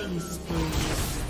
killing spree.